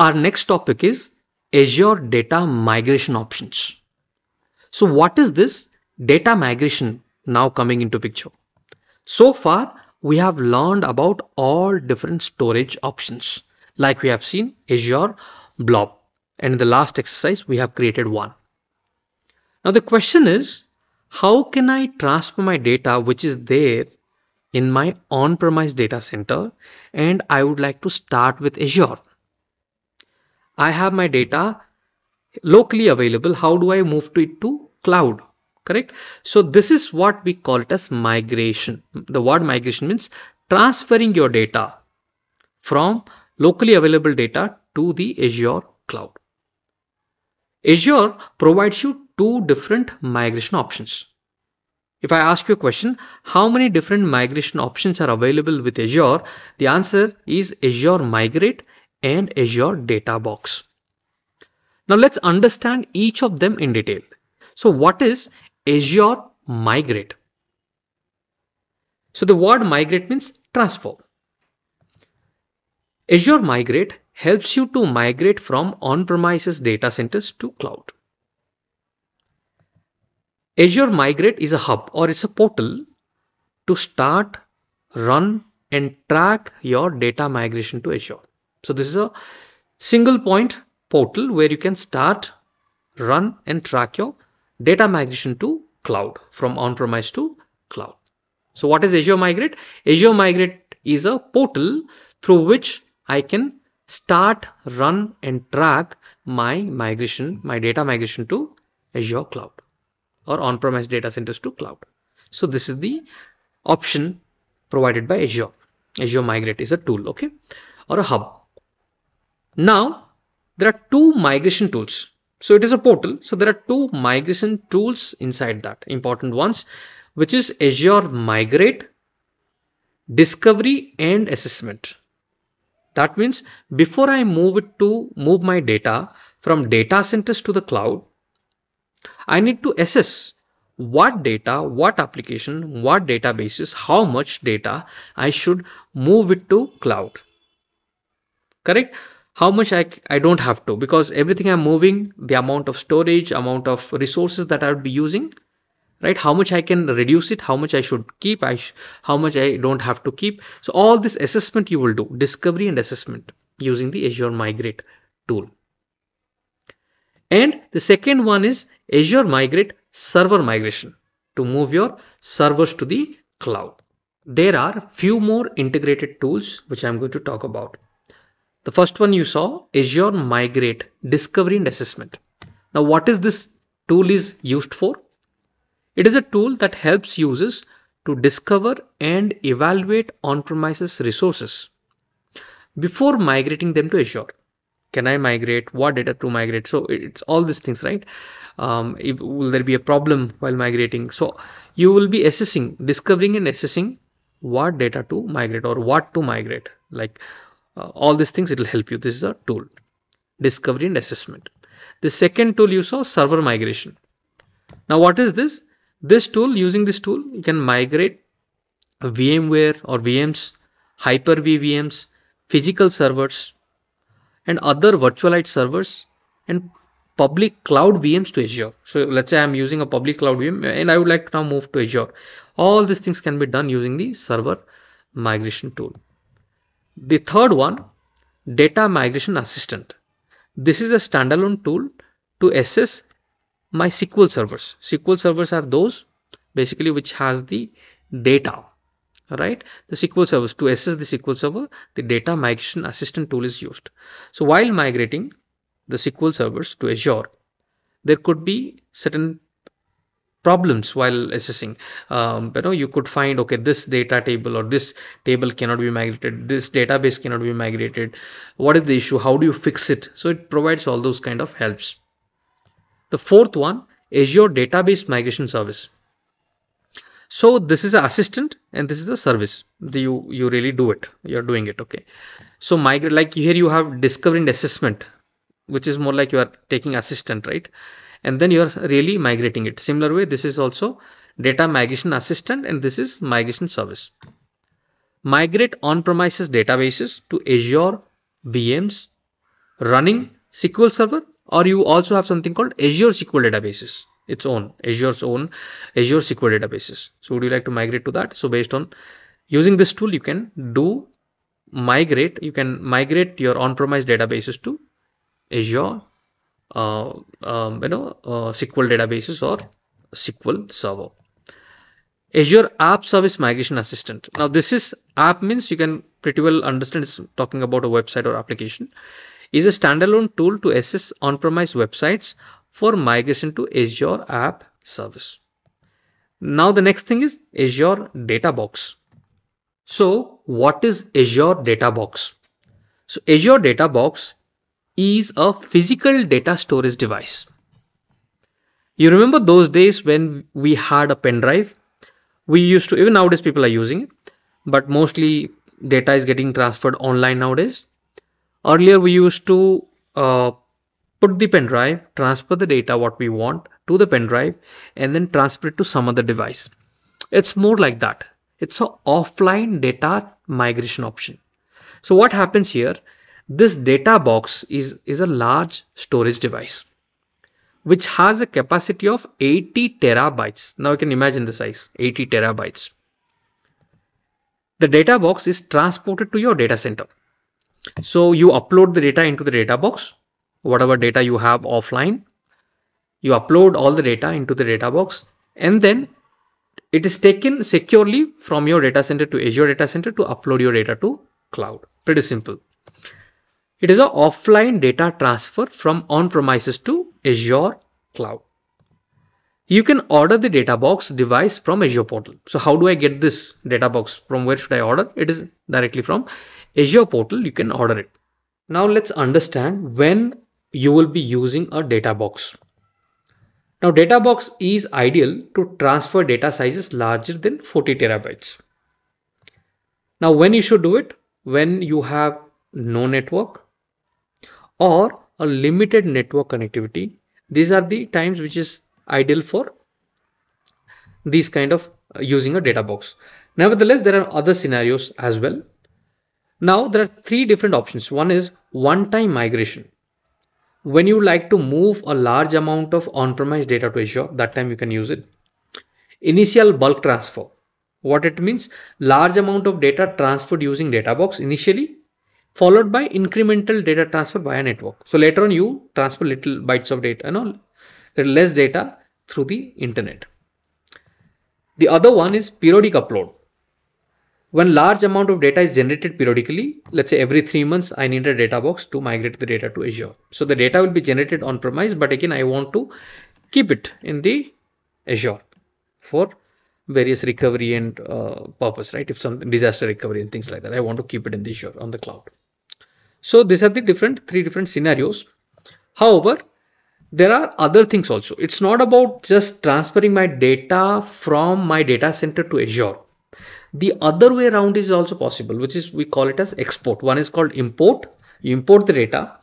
Our next topic is Azure Data Migration Options. So what is this data migration now coming into picture? So far, we have learned about all different storage options. Like we have seen Azure Blob. And in the last exercise, we have created one. Now the question is, how can I transfer my data which is there in my on-premise data center and I would like to start with Azure. I have my data locally available. How do I move to it to cloud? Correct. So this is what we call it as migration. The word migration means transferring your data from locally available data to the Azure cloud. Azure provides you two different migration options. If I ask you a question, how many different migration options are available with Azure? The answer is Azure Migrate and Azure Data Box. Now let's understand each of them in detail. So what is Azure Migrate? So the word migrate means transfer. Azure Migrate helps you to migrate from on-premises data centers to cloud. Azure Migrate is a hub or it's a portal to start, run and track your data migration to Azure. So this is a single point portal where you can start, run and track your data migration to cloud from on-premise to cloud. So what is Azure Migrate? Azure Migrate is a portal through which I can start, run and track my migration, my data migration to Azure cloud or on-premise data centers to cloud. So this is the option provided by Azure. Azure Migrate is a tool, okay, or a hub. Now, there are two migration tools. So it is a portal. So there are two migration tools inside that, important ones, which is Azure Migrate, Discovery and Assessment. That means before I move it to move my data from data centers to the cloud, I need to assess what data, what application, what databases, how much data I should move it to cloud. Correct? How much I, I don't have to because everything I'm moving, the amount of storage, amount of resources that I would be using, right? How much I can reduce it, how much I should keep, I sh how much I don't have to keep. So all this assessment you will do, discovery and assessment using the Azure Migrate tool. And the second one is Azure Migrate Server Migration to move your servers to the cloud. There are few more integrated tools which I'm going to talk about. The first one you saw is Azure Migrate Discovery and Assessment. Now what is this tool is used for? It is a tool that helps users to discover and evaluate on-premises resources before migrating them to Azure. Can i migrate? What data to migrate? So it's all these things right? Um, if, will there be a problem while migrating? So you will be assessing discovering and assessing what data to migrate or what to migrate. Like uh, all these things it will help you this is a tool discovery and assessment the second tool you saw server migration now what is this this tool using this tool you can migrate vmware or vms hyper-v vms physical servers and other virtualized servers and public cloud VMs to Azure. So let's say I'm using a public cloud VM and I would like to now move to Azure. All these things can be done using the server migration tool. The third one, data migration assistant. This is a standalone tool to assess my SQL servers. SQL servers are those basically which has the data right the sql servers to assess the sql server the data migration assistant tool is used so while migrating the sql servers to azure there could be certain problems while assessing. Um, you know you could find okay this data table or this table cannot be migrated this database cannot be migrated. What is the issue? How do you fix it? So it provides all those kind of helps. The fourth one azure database migration service. So this is an assistant and this is a service. You you really do it. You're doing it okay. So migrate like here you have discovery and assessment which is more like you are taking assistant right and then you're really migrating it similar way this is also data migration assistant and this is migration service migrate on-premises databases to azure vms running SQL Server or you also have something called Azure SQL databases its own Azure's own Azure SQL databases. So would you like to migrate to that? So based on using this tool, you can do migrate. You can migrate your on-premise databases to Azure, um, you know, uh, SQL databases or SQL Server. Azure App Service Migration Assistant. Now this is app means you can pretty well understand it's talking about a website or application. Is a standalone tool to assess on-premise websites for migration to Azure App Service. Now the next thing is Azure Data Box. So what is Azure Data Box? So Azure Data Box is a physical data storage device. You remember those days when we had a pen drive? We used to, even nowadays people are using it, but mostly data is getting transferred online nowadays. Earlier we used to uh, put the pen drive, transfer the data what we want to the pen drive and then transfer it to some other device. It's more like that. It's an offline data migration option. So what happens here? This data box is, is a large storage device which has a capacity of 80 terabytes. Now you can imagine the size 80 terabytes. The data box is transported to your data center. So you upload the data into the data box whatever data you have offline you upload all the data into the data box and then it is taken securely from your data center to Azure data center to upload your data to cloud pretty simple it is an offline data transfer from on-premises to Azure cloud you can order the data box device from Azure portal so how do I get this data box from where should I order it is directly from Azure portal you can order it now let's understand when you will be using a data box. Now data box is ideal to transfer data sizes larger than 40 terabytes. Now when you should do it? When you have no network or a limited network connectivity. These are the times which is ideal for these kind of uh, using a data box. Nevertheless, there are other scenarios as well. Now there are three different options. One is one-time migration when you like to move a large amount of on-premise data to Azure, that time you can use it. Initial bulk transfer. What it means, large amount of data transferred using data box initially, followed by incremental data transfer via network. So later on you transfer little bytes of data, you know, less data through the internet. The other one is periodic upload when large amount of data is generated periodically, let's say every three months, I need a data box to migrate the data to Azure. So the data will be generated on premise, but again, I want to keep it in the Azure for various recovery and uh, purpose, right? If some disaster recovery and things like that, I want to keep it in the Azure on the cloud. So these are the different three different scenarios. However, there are other things also. It's not about just transferring my data from my data center to Azure the other way around is also possible, which is we call it as export. One is called import. You import the data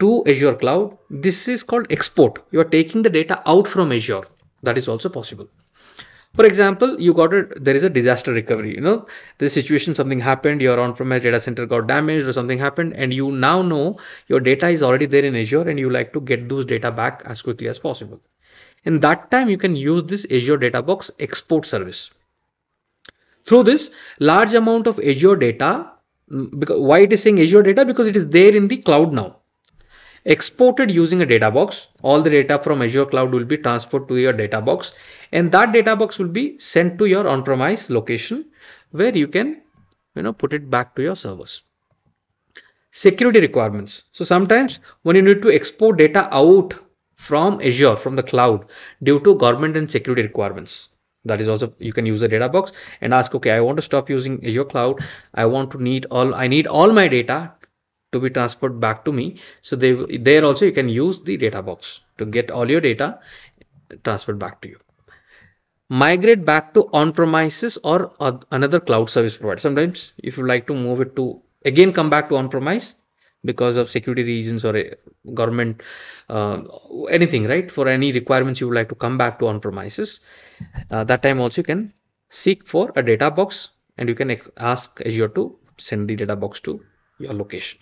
to Azure cloud. This is called export. You are taking the data out from Azure. That is also possible. For example, you got it, there is a disaster recovery, you know, the situation, something happened, your on-premise data center got damaged or something happened, and you now know your data is already there in Azure and you like to get those data back as quickly as possible. In that time, you can use this Azure Data Box export service. Through this large amount of Azure data, mm, because why it is saying Azure data? Because it is there in the cloud now. Exported using a data box, all the data from Azure cloud will be transferred to your data box. And that data box will be sent to your on-premise location where you can you know put it back to your servers. Security requirements. So sometimes when you need to export data out from azure from the cloud due to government and security requirements that is also you can use a data box and ask okay i want to stop using azure cloud. I want to need all i need all my data to be transferred back to me. So they there also you can use the data box to get all your data transferred back to you. Migrate back to on premises or another cloud service provider. Sometimes if you like to move it to again come back to on premise because of security reasons or government uh, anything right? For any requirements you would like to come back to on premises uh, that time also you can seek for a data box and you can ask azure to send the data box to your location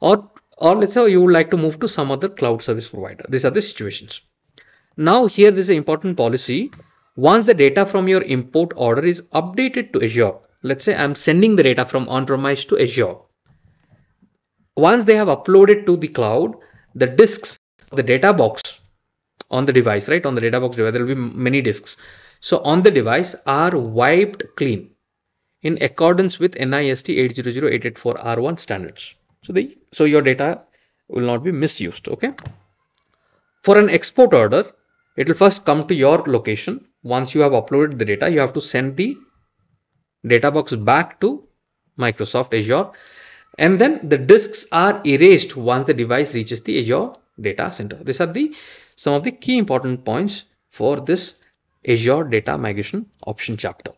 or or let's say you would like to move to some other cloud service provider. These are the situations. Now here this is an important policy. Once the data from your import order is updated to Azure, let's say I'm sending the data from on-premise to Azure. Once they have uploaded to the cloud, the disks, the data box on the device, right? On the data box device, there will be many disks. So on the device are wiped clean in accordance with NIST 800-884-R1 standards. So the so your data will not be misused. Okay. For an export order, it will first come to your location. Once you have uploaded the data, you have to send the data box back to Microsoft Azure and then the disks are erased once the device reaches the Azure data center. These are the some of the key important points for this Azure data migration option chapter.